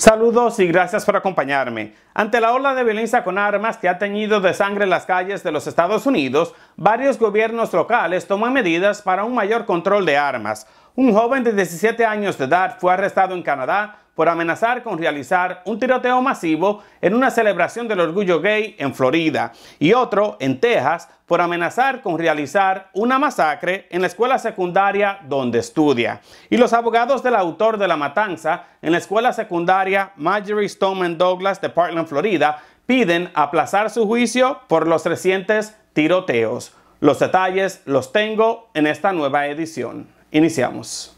Saludos y gracias por acompañarme. Ante la ola de violencia con armas que ha teñido de sangre las calles de los Estados Unidos, varios gobiernos locales toman medidas para un mayor control de armas. Un joven de 17 años de edad fue arrestado en Canadá por amenazar con realizar un tiroteo masivo en una celebración del orgullo gay en Florida y otro en Texas por amenazar con realizar una masacre en la escuela secundaria donde estudia. Y los abogados del autor de la matanza en la escuela secundaria Marjorie Stoneman Douglas de Parkland, Florida, piden aplazar su juicio por los recientes tiroteos. Los detalles los tengo en esta nueva edición. Iniciamos.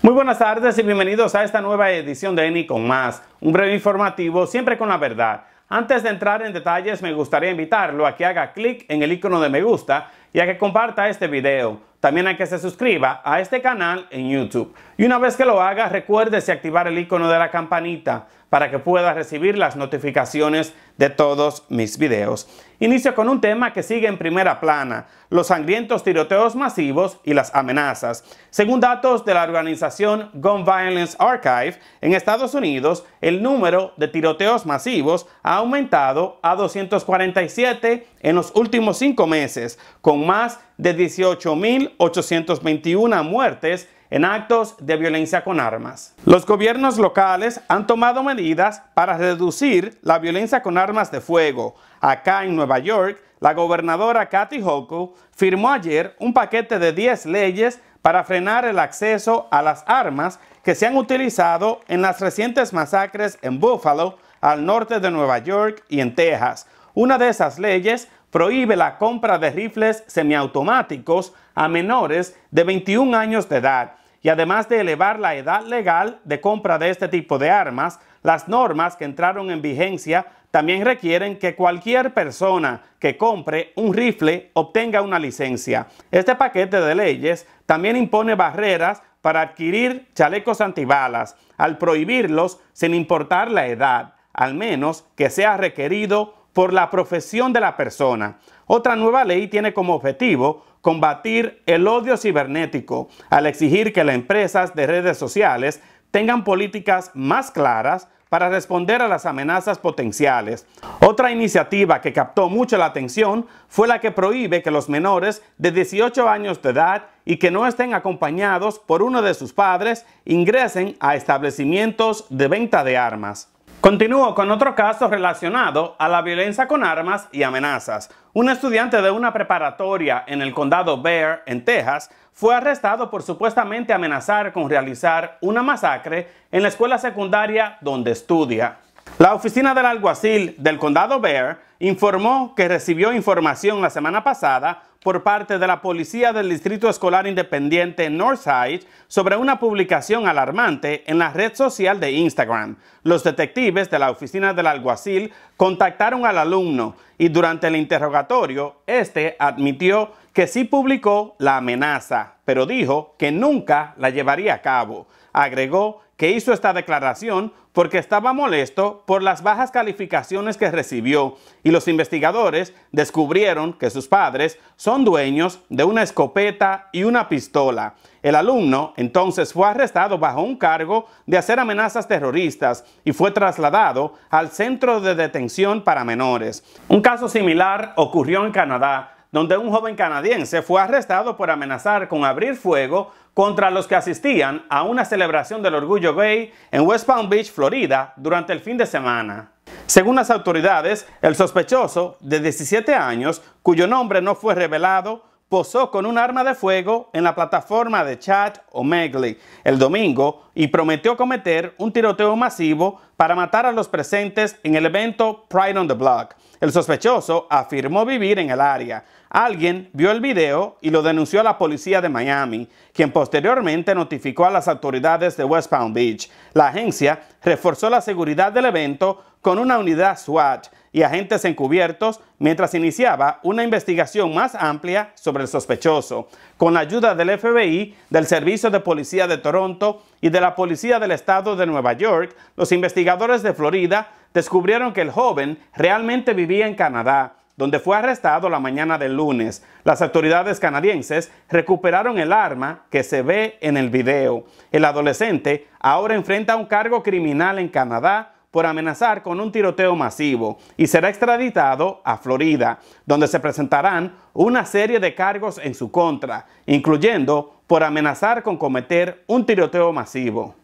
Muy buenas tardes y bienvenidos a esta nueva edición de ENI con más, un breve informativo siempre con la verdad. Antes de entrar en detalles me gustaría invitarlo a que haga clic en el icono de me gusta y a que comparta este video. También a que se suscriba a este canal en YouTube. Y una vez que lo haga, recuérdese activar el icono de la campanita para que pueda recibir las notificaciones de todos mis videos. Inicio con un tema que sigue en primera plana, los sangrientos tiroteos masivos y las amenazas. Según datos de la organización Gun Violence Archive, en Estados Unidos el número de tiroteos masivos ha aumentado a 247 en los últimos cinco meses, con más de 18.821 muertes en actos de violencia con armas. Los gobiernos locales han tomado medidas para reducir la violencia con armas de fuego. Acá en Nueva York, la gobernadora Kathy Hochul firmó ayer un paquete de 10 leyes para frenar el acceso a las armas que se han utilizado en las recientes masacres en Buffalo, al norte de Nueva York y en Texas. Una de esas leyes prohíbe la compra de rifles semiautomáticos a menores de 21 años de edad y además de elevar la edad legal de compra de este tipo de armas, las normas que entraron en vigencia también requieren que cualquier persona que compre un rifle obtenga una licencia. Este paquete de leyes también impone barreras para adquirir chalecos antibalas, al prohibirlos sin importar la edad, al menos que sea requerido por la profesión de la persona. Otra nueva ley tiene como objetivo combatir el odio cibernético al exigir que las empresas de redes sociales tengan políticas más claras para responder a las amenazas potenciales. Otra iniciativa que captó mucho la atención fue la que prohíbe que los menores de 18 años de edad y que no estén acompañados por uno de sus padres ingresen a establecimientos de venta de armas. Continúo con otro caso relacionado a la violencia con armas y amenazas. Un estudiante de una preparatoria en el condado Bear, en Texas, fue arrestado por supuestamente amenazar con realizar una masacre en la escuela secundaria donde estudia. La oficina del alguacil del condado Bear informó que recibió información la semana pasada por parte de la Policía del Distrito Escolar Independiente Northside sobre una publicación alarmante en la red social de Instagram. Los detectives de la oficina del alguacil contactaron al alumno y durante el interrogatorio, este admitió que sí publicó la amenaza, pero dijo que nunca la llevaría a cabo. Agregó que hizo esta declaración porque estaba molesto por las bajas calificaciones que recibió y los investigadores descubrieron que sus padres son dueños de una escopeta y una pistola. El alumno entonces fue arrestado bajo un cargo de hacer amenazas terroristas y fue trasladado al centro de detención para menores. Un caso similar ocurrió en Canadá donde un joven canadiense fue arrestado por amenazar con abrir fuego contra los que asistían a una celebración del orgullo gay en West Palm Beach, Florida, durante el fin de semana. Según las autoridades, el sospechoso, de 17 años, cuyo nombre no fue revelado, posó con un arma de fuego en la plataforma de Chad O'Megley el domingo y prometió cometer un tiroteo masivo para matar a los presentes en el evento Pride on the Block. El sospechoso afirmó vivir en el área. Alguien vio el video y lo denunció a la policía de Miami, quien posteriormente notificó a las autoridades de West Palm Beach. La agencia reforzó la seguridad del evento con una unidad SWAT y agentes encubiertos mientras iniciaba una investigación más amplia sobre el sospechoso. Con la ayuda del FBI, del Servicio de Policía de Toronto y de la Policía del Estado de Nueva York, los investigadores de Florida descubrieron que el joven realmente vivía en Canadá donde fue arrestado la mañana del lunes. Las autoridades canadienses recuperaron el arma que se ve en el video. El adolescente ahora enfrenta un cargo criminal en Canadá por amenazar con un tiroteo masivo y será extraditado a Florida, donde se presentarán una serie de cargos en su contra, incluyendo por amenazar con cometer un tiroteo masivo.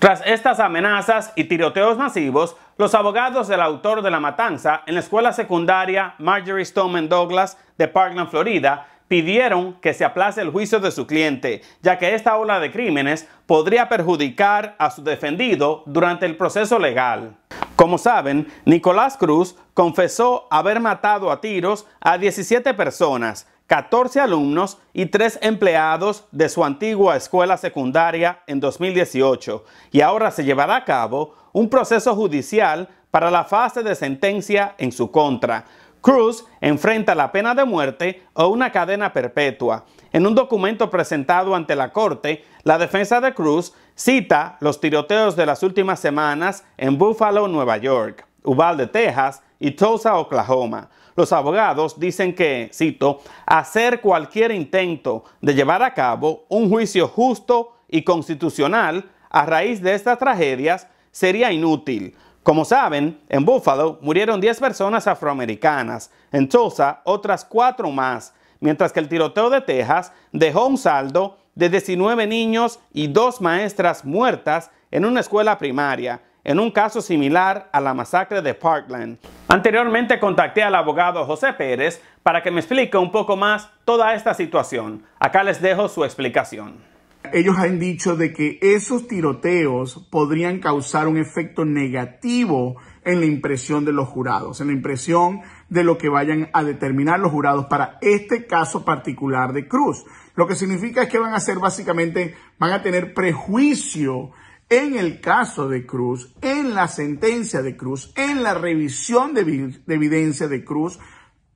Tras estas amenazas y tiroteos masivos, los abogados del autor de la matanza en la escuela secundaria Marjorie Stoneman Douglas de Parkland, Florida, pidieron que se aplace el juicio de su cliente, ya que esta ola de crímenes podría perjudicar a su defendido durante el proceso legal. Como saben, Nicolás Cruz confesó haber matado a tiros a 17 personas, 14 alumnos y 3 empleados de su antigua escuela secundaria en 2018 y ahora se llevará a cabo un proceso judicial para la fase de sentencia en su contra. Cruz enfrenta la pena de muerte o una cadena perpetua. En un documento presentado ante la Corte, la defensa de Cruz cita los tiroteos de las últimas semanas en Buffalo, Nueva York, Uvalde, Texas y Tulsa, Oklahoma. Los abogados dicen que, cito, hacer cualquier intento de llevar a cabo un juicio justo y constitucional a raíz de estas tragedias sería inútil, como saben, en Buffalo murieron 10 personas afroamericanas, en Tulsa otras 4 más, mientras que el tiroteo de Texas dejó un saldo de 19 niños y 2 maestras muertas en una escuela primaria, en un caso similar a la masacre de Parkland. Anteriormente contacté al abogado José Pérez para que me explique un poco más toda esta situación. Acá les dejo su explicación ellos han dicho de que esos tiroteos podrían causar un efecto negativo en la impresión de los jurados, en la impresión de lo que vayan a determinar los jurados para este caso particular de Cruz. Lo que significa es que van a ser básicamente, van a tener prejuicio en el caso de Cruz, en la sentencia de Cruz, en la revisión de, evidencia de Cruz,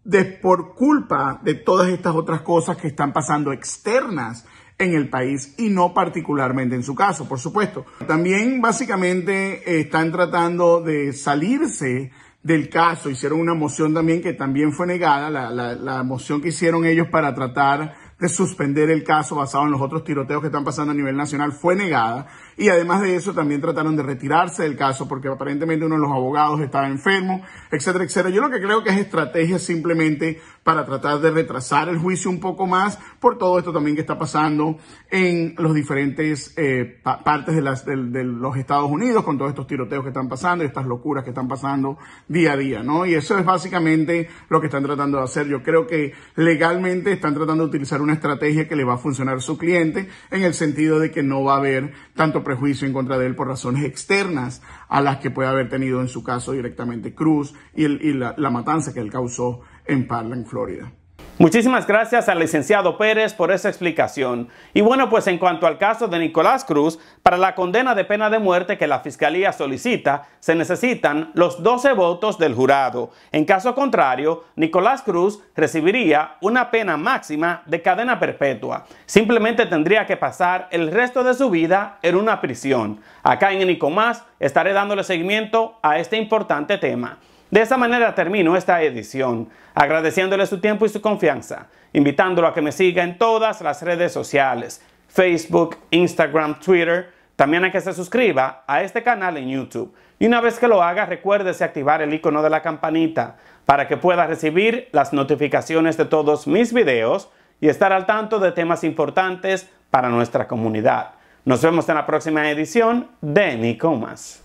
de, por culpa de todas estas otras cosas que están pasando externas en el país y no particularmente en su caso, por supuesto. También básicamente están tratando de salirse del caso, hicieron una moción también que también fue negada, la, la, la moción que hicieron ellos para tratar de suspender el caso basado en los otros tiroteos que están pasando a nivel nacional fue negada. Y además de eso, también trataron de retirarse del caso porque aparentemente uno de los abogados estaba enfermo, etcétera, etcétera. Yo lo que creo que es estrategia simplemente para tratar de retrasar el juicio un poco más por todo esto también que está pasando en los diferentes eh, partes de, las, de, los Estados Unidos con todos estos tiroteos que están pasando y estas locuras que están pasando día a día, ¿no? Y eso es básicamente lo que están tratando de hacer. Yo creo que legalmente están tratando de utilizar una estrategia que le va a funcionar a su cliente en el sentido de que no va a haber tanto prejuicio en contra de él por razones externas a las que puede haber tenido en su caso directamente Cruz y, la, la matanza que él causó en Parkland, Florida. Muchísimas gracias al licenciado Pérez por esa explicación. Y bueno, pues en cuanto al caso de Nicolás Cruz, para la condena de pena de muerte que la Fiscalía solicita, se necesitan los 12 votos del jurado. En caso contrario, Nicolás Cruz recibiría una pena máxima de cadena perpetua. Simplemente tendría que pasar el resto de su vida en una prisión. Acá en Nicomás estaré dándole seguimiento a este importante tema. De esta manera termino esta edición, agradeciéndole su tiempo y su confianza, invitándolo a que me siga en todas las redes sociales, Facebook, Instagram, Twitter, también a que se suscriba a este canal en YouTube. Y una vez que lo haga, recuérdese activar el icono de la campanita para que pueda recibir las notificaciones de todos mis videos y estar al tanto de temas importantes para nuestra comunidad. Nos vemos en la próxima edición de Nicomas.